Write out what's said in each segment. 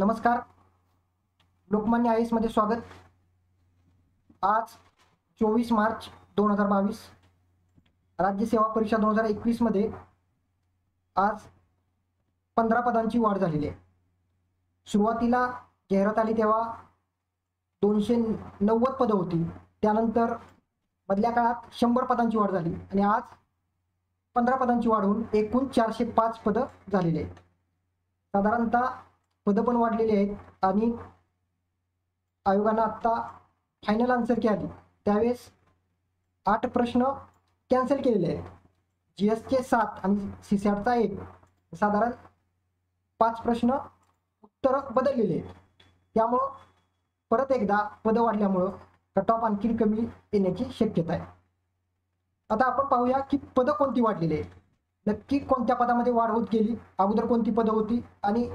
नमस्कार. लोकमान्य आयमध्ये स्वागत. आज चोवीस मार्च दोन हजार बावीस. राज्य सेवा परीक्षा दोन हजार एकवीसमध्ये आज पंधरा पदांची वाढ झालेली आहे. सुरुवातीला जाहिरात आली तेव्हा दोनशे नव्वद पदं होती. त्यानंतर मधल्या काळात शंभर पदांची वाढ झाली आणि आज पंधरा पदांची वाढ होऊन एकूण चारशे पाच पदं झालेली आहेत. साधारणतः पदं पण वाढलेली आहेत आणि आयोगानं आत्ता फायनल आन्सर केली आली त्यावेळेस आठ प्रश्न कॅन्सल केलेले आहेत. जी एसचे सात आणि सी सॅटचा एक. साधारण पाच प्रश्न उत्तर बदललेले आहेत. त्यामुळं परत एकदा पदं वाढल्यामुळं कट ऑफ आणखी कमी येण्याची शक्यता आहे. आता आपण पाहूया की पदं कोणती वाढलेली आहेत. नक्की कोणत्या पदामध्ये वाढ होत गेली अगोदर कोणती पदं होती आणि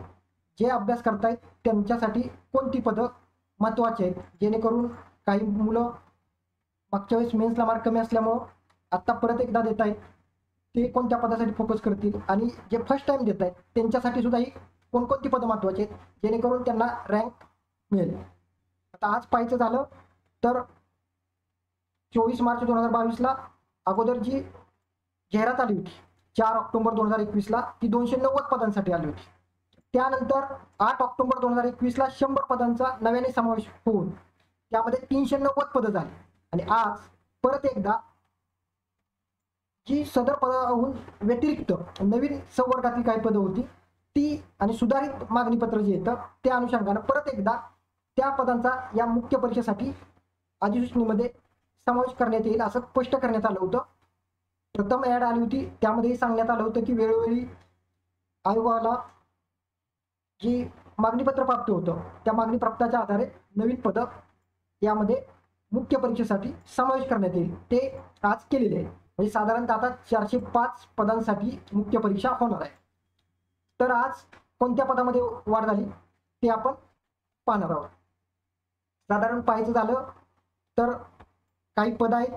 जे अभ्यास करतायत त्यांच्यासाठी कोणती पदं महत्त्वाची आहेत? जेणेकरून काही मुलं मागच्या वेळेस मेन्सला मार्क कमी असल्यामुळं आत्ता परत एकदा देत आहेत ते कोणत्या पदासाठी फोकस करतील? आणि जे फर्स्ट टाइम देत आहेत त्यांच्यासाठी सुद्धा ही कोणकोणती पदं महत्त्वाची आहेत? जेणेकरून त्यांना रँक मिळेल. आता आज पाहायचं झालं तर चोवीस मार्च दोन हजार बावीसला अगोदर जी जाहिरात आली होती चार ऑक्टोबर दोन हजार एकवीसला ती दोनशे नव्वद पदांसाठी आली होती. त्यानंतर आठ ऑक्टोबर दोन हजार एकवीसला शंभर पदांचा नव्याने समावेश होऊन त्यामध्ये तीनशे नव्वद पदं झाली. आणि आज परत एकदा जी सदर पदाहून व्यतिरिक्त नवीन संवर्गातील काही पदं होती ती आणि सुधारित मागणीपत्र जे येतं त्या अनुषंगानं परत एकदा त्या पदांचा या मुख्य परीक्षेसाठी अधिसूचनेमध्ये समावेश करण्यात येईल असं स्पष्ट करण्यात आलं होतं. प्रथम ॲड आली होती त्यामध्येही सांगण्यात आलं होतं की वेळोवेळी आयोगाला जी मागणीपत्र प्राप्त होतं त्या मागणी प्राप्ताच्या आधारे नवीन पदं यामध्ये मुख्य परीक्षेसाठी समावेश करण्यात येईल. ते आज केलेले आहे. म्हणजे साधारणतः आता चारशे पाच पदांसाठी मुख्य परीक्षा होणार आहे. तर आज कोणत्या पदामध्ये वाढ झाली ते आपण पाहणार आहोत. साधारण पाहायचं झालं तर काही पद आहेत.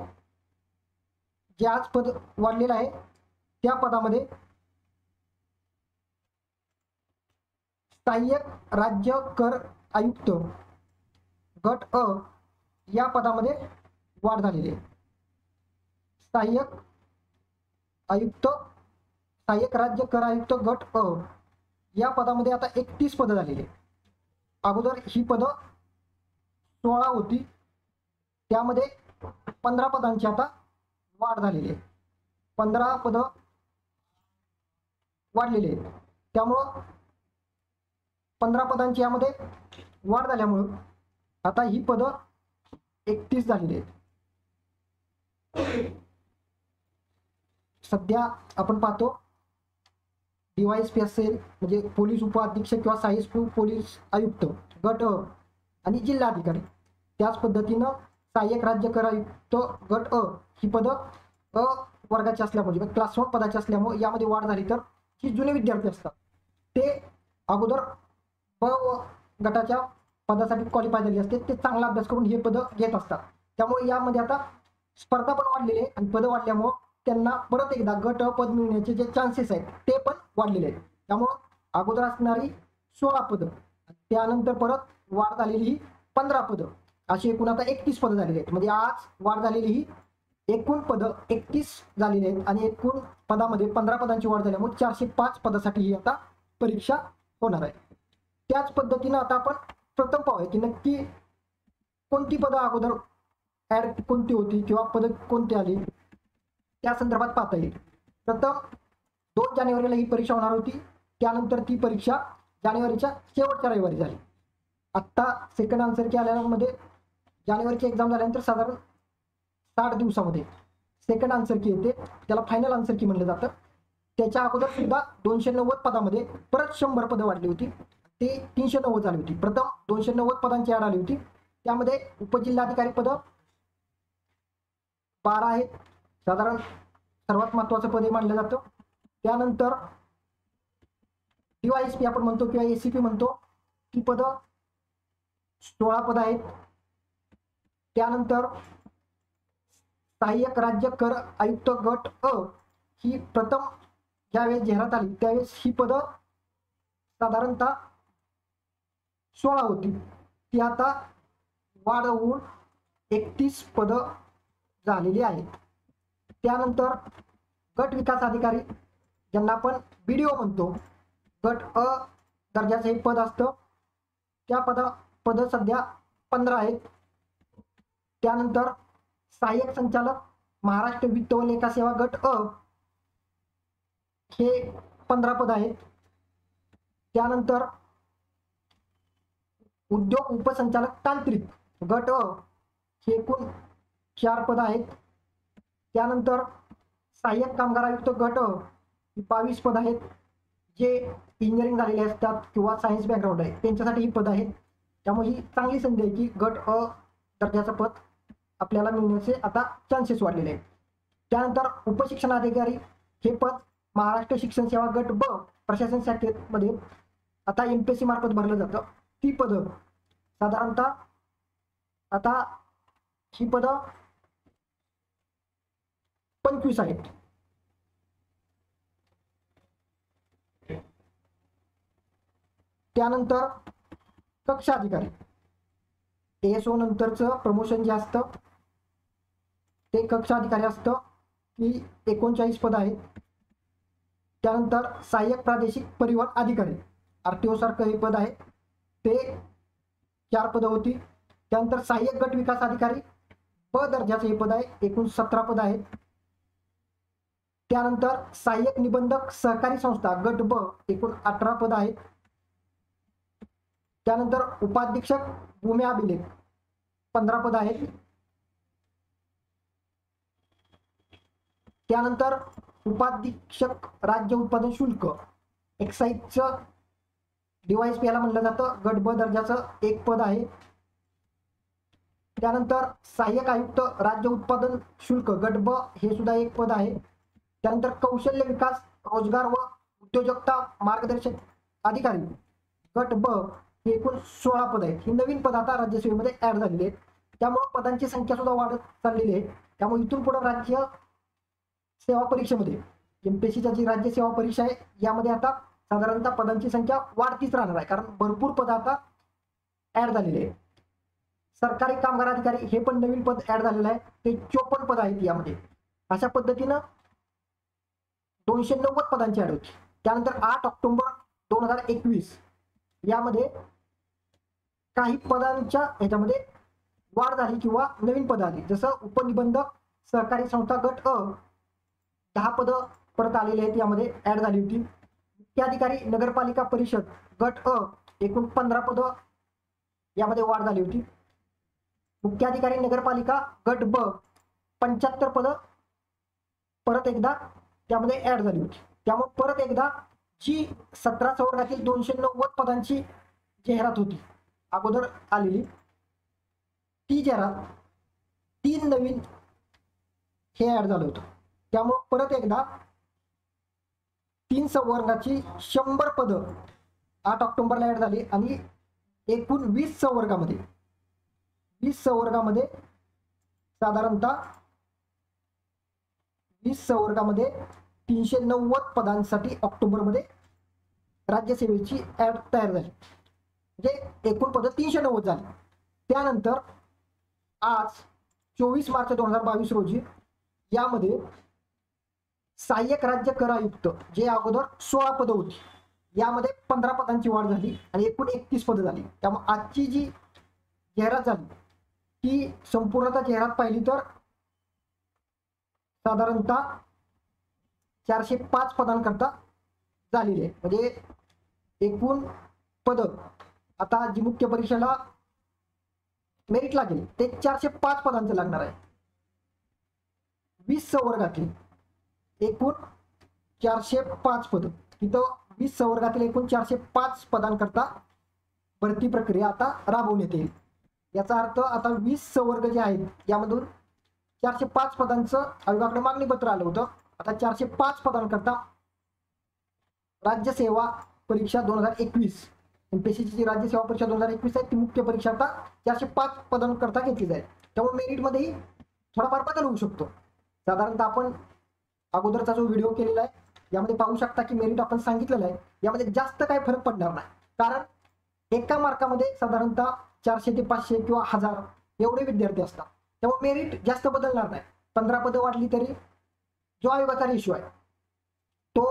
जे आज पद वाढलेलं आहे त्या पदामध्ये सहाय्यक राज्य कर आयुक्त गट अ या पदामध्ये वाढ झालेली आहे. सहाय्यक आयुक्त सहाय्यक राज्य कर आयुक्त गट अ या पदामध्ये आता एकतीस पदं झालेली आहे अगोदर ही पदं सोळा होती. त्यामध्ये पंधरा पदांची आता वाढ झालेली आहे. पंधरा पदं वाढलेली आहेत. त्यामुळं पंधरा पदांची यामध्ये वाढ झाल्यामुळं आता ही पदं एकतीस झालेली आहेत. सध्या आपण पाहतो डीवायएसपी असेल म्हणजे पोलीस उपअधीक्षक किंवा सहाय्यक पोलीस आयुक्त गट अ आणि जिल्हाधिकारी त्याच पद्धतीनं सहाय्यक राज्य कर आयुक्त गट अ ही पदं अ वर्गाची असल्यामुळे क्लास वन पदाची असल्यामुळे यामध्ये वाढ झाली तर जी जुने विद्यार्थी असतात. ते अगोदर ब गटाच्या पदासाठी क्वालिफाय झाली असते. ते चांगला अभ्यास करून हे पदं घेत असतात. त्यामुळे यामध्ये आता स्पर्धा पण वाढलेली आहे. आणि पदं वाढल्यामुळं त्यांना परत एकदा गट पद मिळण्याचे जे चान्सेस आहेत ते पण वाढलेले आहेत. त्यामुळं अगोदर असणारी सोळा पदं त्यानंतर परत वाढ झालेली ही पंधरा पदं अशी एकूण आता एकतीस पदं झालेली आहेत. म्हणजे आज वाढ झालेली ही एकूण पदं एकतीस झालेली आहेत. आणि एकूण पदामध्ये पंधरा पदांची वाढ झाल्यामुळे चारशे पाच पदासाठी ही आता परीक्षा होणार आहे. त्याच पद्धतीनं आता आपण प्रथम पाहूया की नक्की कोणती पदं अगोदर ॲड कोणती होती किंवा पदं कोणती आली त्या संदर्भात पाहता येईल. प्रथम दोन जानेवारीला ही परीक्षा होणार होती. त्यानंतर ती परीक्षा जानेवारीच्या शेवटच्या रविवारी झाली. आत्ता सेकंड आन्सर की आल्यामध्ये जानेवारीची एक्झाम झाल्यानंतर साधारण साठ दिवसामध्ये सेकंड आन्सर की येते. त्याला फायनल आन्सर की म्हणलं जातं. त्याच्या अगोदर सुद्धा दोनशे नव्वद पदामध्ये परत शंभर पदं वाढली होती. ते तीनशे नव्वद झाली होती. प्रथम दोनशे नव्वद पदांची ॲड आली होती. त्यामध्ये उपजिल्हाधिकारी पदं बारा आहेत साधारण सर्वात महत्वाचं पद हे मानलं जातं. त्यानंतर किंवा पी आपण म्हणतो किंवा एसीपी म्हणतो. ती पदं सोळा पद आहेत. त्यानंतर सहाय्यक राज्य कर आयुक्त गट अ ही प्रथम ज्यावेळेस जाहिरात आली त्यावेळेस ही पदं साधारणतः सोळा होती. ती आता वाढवून एकतीस पदं झालेली आहेत. त्यानंतर गट विकास अधिकारी ज्यांना आपण बी डी ओ म्हणतो गट अ दर्जाचं एक पद असतं. त्या पद पद सध्या पंधरा आहेत. त्यानंतर सहाय्यक संचालक महाराष्ट्र वित्त व लेखा सेवा गट अ हे पंधरा पद आहेत. त्यानंतर उद्योग उपसंचालक तांत्रिक गट अ हे एकूण चार पद आहेत. त्यानंतर सहाय्यक कामगार आयुक्त गट बावीस पद आहेत. जे इंजिनिअरिंग झालेले असतात किंवा सायन्स बॅकग्राऊंड आहे त्यांच्यासाठी ही पद आहेत. त्यामुळे ही चांगली संधी आहे की गट अ दर्जाचं पद आपल्याला मिळण्याचे आता चान्सेस वाढलेले आहेत. त्यानंतर उपशिक्षण अधिकारी हे पद महाराष्ट्र शिक्षण सेवा गट ब प्रशासन शाखेमध्ये आता एम पी एस सी मार्फत भरलं जातं. ती पदं. साधारणतः आता ही पदं पंचवीस आहेत. त्यानंतर कक्षा अधिकारी. एस ओ नंतरचं प्रमोशन जे असतं ते कक्षा अधिकारी असतं की एकोणचाळीस पद आहेत. त्यानंतर सहाय्यक प्रादेशिक परिवहन अधिकारी. आर टी ओ सारखं हे पद आहे. ते चार पदं होती. त्यानंतर सहाय्यक गट विकास अधिकारी प दर्जाचं हे पद आहे. एकूण सतरा पद आहेत. त्यानंतर सहाय्यक निबंधक सहकारी संस्था गट ब एकूण अठरा पद आहेत. त्यानंतर उपाधीक्षक भूमी अभिलेख पंधरा पद आहेत. त्यानंतर उपाधीक्षक राज्य उत्पादन शुल्क एक्साईजचं डिवाइस याला म्हणलं जातं गट ब दर्जाचं एक पद आहे. त्यानंतर सहाय्यक आयुक्त राज्य उत्पादन शुल्क गट ब हे सुद्धा एक पद आहे. त्यानंतर कौशल्य विकास रोजगार व उद्योजकता मार्गदर्शक अधिकारी. गट ब हे एकूण सोळा पद आहेत. ही नवीन पद आता राज्यसेवेमध्ये ऍड झालेली आहेत. त्यामुळे पदांची संख्या सुद्धा वाढत चाललेली आहे. त्यामुळे इथून पुढे राज्य सेवा परीक्षेमध्ये एमपीएससीच्या जी राज्य सेवा परीक्षा आहे यामध्ये आता साधारणतः पदांची संख्या वाढतीच राहणार आहे. कारण भरपूर पद आता ऍड झालेले सरकारी कामगार अधिकारी हे पण नवीन पद ऍड झालेलं आहे. ते चोपन्न पद आहेत यामध्ये. अशा पद्धतीनं दोनशे नव्वद पदांची ऍड होती. त्यानंतर आठ ऑक्टोबर दोन हजार एकवीस यामध्ये काही पदांच्या ह्याच्यामध्ये वाढ झाली किंवा नवीन पद आली. जसं उपनिबंधक सहकारी संस्था गट अ दहा पदं परत आलेली आहेत यामध्ये ऍड झाली होती. मुख्य अधिकारी नगरपालिका परिषद गट अ एकूण पंधरा पदं यामध्ये वाढ झाली होती. मुख्याधिकारी नगरपालिका गट ब पंच्याहत्तर पदं परत एकदा त्यामध्ये ऍड झाली होती. त्यामुळे परत एकदा जी सतरा संवर्गातील दोनशे नव्वद पदांची जाहिरात होती अगोदर आलेली ती जाहिरात तीन नवीन हे ऍड झालं होतं. त्यामुळं परत एकदा तीन संवर्गाची शंभर पदं आठ ऑक्टोबरला ऍड झाली आणि एकूण वीस संवर्गामध्ये वीस संवर्गामध्ये साधारणतः वीस संवर्गामध्ये तीनशे नव्वद पदांसाठी ऑक्टोबरमध्ये राज्यसेवेची ऍड तयार झाली. म्हणजे एकूण पदं तीनशे नव्वद झाली. त्यानंतर आज चोवीस मार्च दोन हजार बावीस रोजी यामध्ये सहाय्यक राज्य कर आयुक्त जे अगोदर सोळा पदं होती. यामध्ये पंधरा पदांची वाढ झाली आणि एकूण एकतीस पदं झाली. त्यामुळे आजची जी जाहिरात झाली ती संपूर्णतः जाहिरात पाहिली तर साधारणतः चारशे पाच पदांकरता झालेली आहे. म्हणजे एकूण पद आता जी मुख्य परीक्षेला मेरिट लागेल ते चारशे पाच पदांचं लागणार आहे. वीस संवर्गातील एकूण चारशे पाच पद. तिथं वीस संवर्गातील एकूण चारशे पाच पदांकरता भरती प्रक्रिया आता राबवण्यात येईल याचा अर्थ आता वीस संवर्ग जे आहेत यामधून चारशे पाच पदांचं आयोगाकडे मागणीपत्र आलं होतं. आता चारशे पाच पदांकरता राज्य सेवा परीक्षा दोन हजार एकवीस. एमपीएससीची जी राज्य सेवा परीक्षा दोन हजार एकवीस आहे ती मुख्य परीक्षा आता चारशे पाच पदांकरता घेतली जाईल त्यामुळे मेरिटमध्येही थोडाफार बदल होऊ शकतो. साधारणतः आपण अगोदरचा जो व्हिडिओ केलेला आहे यामध्ये पाहू शकता की मेरिट आपण सांगितलेलं आहे यामध्ये जास्त काही फरक पडणार नाही. कारण एका मार्कामध्ये साधारणतः चारशे ते पाचशे किंवा हजार एवढे विद्यार्थी असतात. त्यामुळे मेरिट जास्त बदलणार नाही. पंधरा पदं वाढली तरी जो आयोगाचा रेशो आहे तो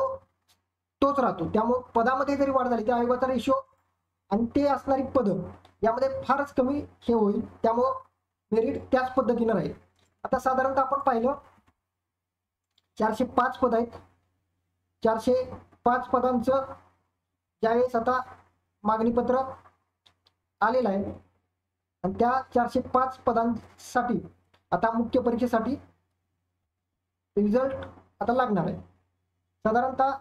तोच राहतो. त्यामुळे पदामध्ये जरी वाढ झाली त्या आयोगाचा रेशो आणि ते असणारी पदं यामध्ये फारच कमी हे होईल. त्यामुळं मेरिट त्याच पद्धतीनं राहील. आता साधारणतः आपण पाहिलं चारशे पाच पद आहेत. चारशे पाच पदांचं ज्यावेळेस आता मागणीपत्र आलेलं आहे. आणि त्या चारशे पाच पदांसाठी आता मुख्य परीक्षेसाठी रिझल्ट आता लागणार आहे. साधारणतः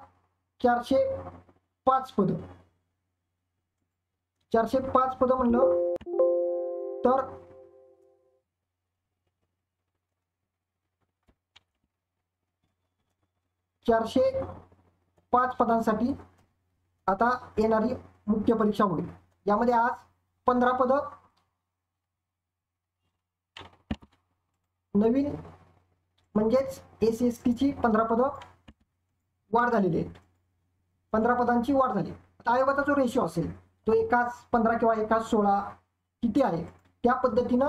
चारशे पाच पद. चारशे पाच पद म्हणलं तर चारशे पाच पदांसाठी आता येणारी मुख्य परीक्षा होईल. यामध्ये आज पंधरा पद नवीन म्हणजेच एस एस टीची पंधरा पदं वाढ झालेली आहेत. पंधरा पदांची वाढ झाली. आता आयोगाचा जो रेशिओ असेल तो एकाच पंधरा किंवा एकाच सोळा किती आहे? त्या पद्धतीनं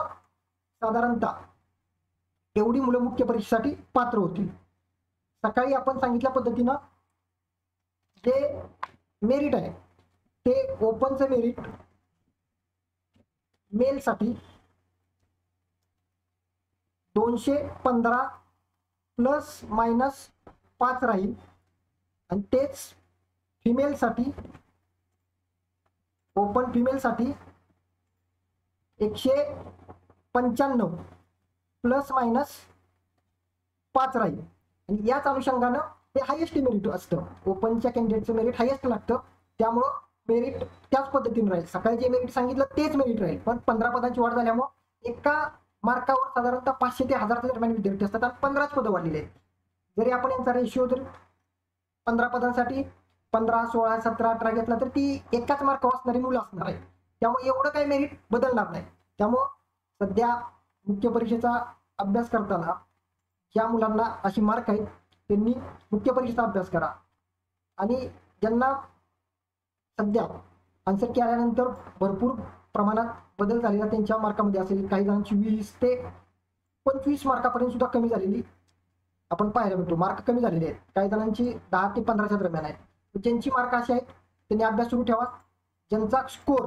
साधारणतः एवढी मुलं मुख्य परीक्षेसाठी पात्र होतील. सकाळी आपण सांगितल्या पद्धतीनं जे मेरिट आहे ते ओपनचं मेरिट मेलसाठी दोनशे पंधरा प्लस मायनस पाच राहील. आणि तेच फिमेलसाठी ओपन फिमेलसाठी एकशे पंच्याण्णव प्लस मायनस पाच राहील. आणि याच अनुषंगानं ते हायेस्ट मेरिट असतं. ओपनच्या कॅन्डिडेटचं मेरिट हायेस्ट लागतं. त्यामुळं मेरिट त्याच पद्धतीने राहील. सकाळी जे मेरिट सांगितलं तेच मेरिट राहील. पण पंधरा पदांची वाढ झाल्यामुळं एका मार्कावर साधारणतः पाचशे ते हजारच्या दरम्यान विद्यार्थी असतात आणि पंधराच पदं वाढलेली आहेत. जरी आपण यांचा रेशिओ जर पंधरा पदांसाठी पंधरा सोळा सतरा अठरा घेतला तर ती एकाच मार्कावर असणारी मुलं असणार आहे त्यामुळे एवढं काही मेरिट बदलणार नाही. त्यामुळं सध्या मुख्य परीक्षेचा अभ्यास करताना ज्या मुलांना अशी मार्क आहेत त्यांनी मुख्य परीक्षेचा अभ्यास करा. आणि ज्यांना सध्या आन्सर की आल्यानंतर भरपूर प्रमाणात बदल झालेला त्यांच्या मार्कामध्ये असेल. काही जणांची वीस ते पंचवीस मार्कापर्यंत सुद्धा कमी झालेली आपण पाहायला भेटतो मार्क कमी झालेले आहेत. काही जणांची दहा ते पंधराच्या दरम्यान आहेत. ज्यांची मार्क अशी आहेत त्यांनी अभ्यास सुरू ठेवा. ज्यांचा स्कोर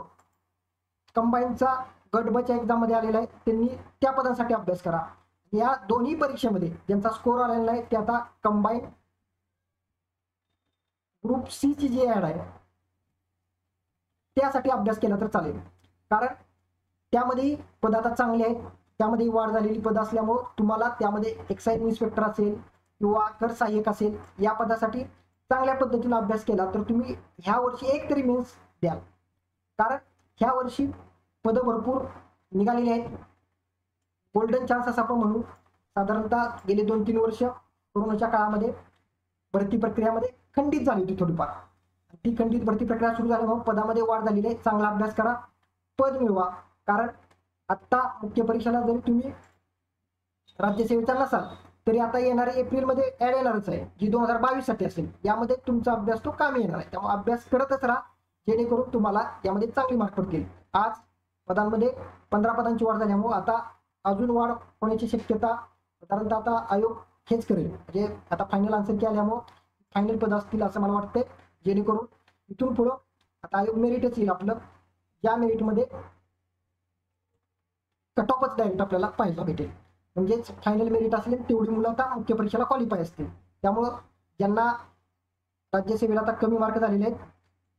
कंबाईनचा गटबच्या एक्झाममध्ये आलेला आहे त्यांनी त्या पदांसाठी अभ्यास करा. या दोन्ही परीक्षेमध्ये ज्यांचा स्कोर आलेला आहे ते आता कंबाईन ग्रुप सी ची जी ऍड आहे त्यासाठी अभ्यास केला तर चालेल. कारण त्यामध्ये पद आता चांगले आहेत. त्यामध्ये वाढ झालेली पद असल्यामुळं तुम्हाला त्यामध्ये एक्साईज इन्स्पेक्टर असेल किंवा कर सहाय्यक असेल या पदासाठी चांगल्या पद्धतीने अभ्यास केला तर तुम्ही ह्या वर्षी एक तरी मेन्स द्याल. कारण ह्या वर्षी पदं भरपूर निघालेली आहेत. गोल्डन चान्स असं आपण म्हणू. साधारणतः गेले दोन तीन वर्ष कोरोनाच्या काळामध्ये भरती प्रक्रियामध्ये खंडित झाली होती थोडीफार. ती खंडित भरती प्रक्रिया सुरू झाल्यामुळे पदामध्ये वाढ झालेली आहे. चांगला अभ्यास करा. पद मिळवा. कारण आत्ता मुख्य परीक्षेला जरी तुम्ही राज्यसेवेचा नसाल तरी आता येणारे एप्रिलमध्ये ॲड येणारच आहे. जी दोन हजार बावीससाठी असेल यामध्ये तुमचा अभ्यास तो कामी येणार आहे. त्यामुळे अभ्यास करतच राहा. जेणेकरून तुम्हाला यामध्ये चांगली मार्क पडतील. आज पदांमध्ये पंधरा पदांची वाढ झाल्यामुळे आता अजून वाढ होण्याची शक्यता साधारणतः आता आयोग हेच करेल. म्हणजे आता फायनल आन्सर की आल्यामुळं फायनल पद असतील असं मला वाटतंय. जेणेकरून इथून पुढं आता आयोग मेरिटच येईल आपलं. या मेरिटमध्ये कट ऑफच डायरेक्ट आपल्याला पाहायला भेटेल. म्हणजेच फायनल मेरिट असेल तेवढी मुलं आता मुख्य परीक्षेला क्वालिफाय असतील. त्यामुळं ज्यांना राज्यसेवेला आता कमी मार्क झालेले आहेत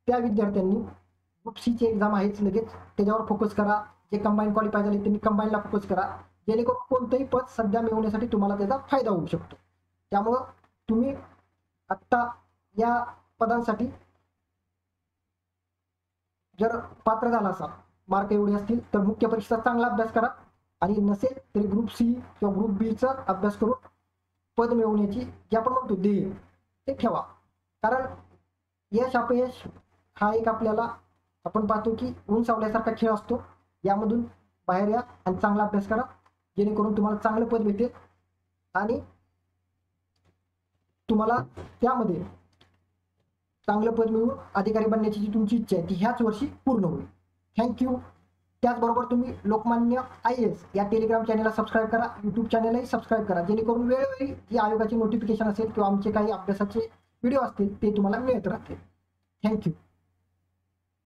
त्या विद्यार्थ्यांनी ग्रुप सीची एक्झाम आहेच लगेच. त्याच्यावर फोकस करा. जे कंबाईन क्वालिफाय झाले त्यांनी कंबाईनला फोकस करा. जेणेकरून कोणतंही पद सध्या मिळवण्यासाठी तुम्हाला त्याचा फायदा होऊ शकतो. त्यामुळं तुम्ही आत्ता या पदांसाठी जर पात्र झाला असाल मार्क एवढे असतील तर मुख्य परीक्षेचा चांगला अभ्यास करा. आणि नसेल तरी ग्रुप सी किंवा ग्रुप बीचा अभ्यास करून पद मिळवण्याची जे आपण म्हणतो ध्येय ते ठेवा. कारण यश अपयश हा एक आपल्याला आपण पाहतो की उंचावल्यासारखा खेळ असतो. यामधून बाहेर या आणि चांगला अभ्यास करा. जेणेकरून तुम्हाला चांगलं पद भेटेल. आणि तुम्हाला त्यामध्ये चांगलं पद मिळून अधिकारी बनण्याची जी तुमची इच्छा आहे ती ह्याच वर्षी पूर्ण होईल. थँक्यू त्याचबरोबर तुम्ही लोकमान्य आय एस या टेलिग्राम चॅनलला सबस्क्राईब करा. यूट्यूब चॅनलही सबस्क्राईब करा. जेणेकरून वेळोवेळी जी आयोगाची नोटिफिकेशन असेल किंवा आमचे काही अभ्यासाचे व्हिडिओ असतील ते तुम्हाला मिळत राहतील. थँक्यू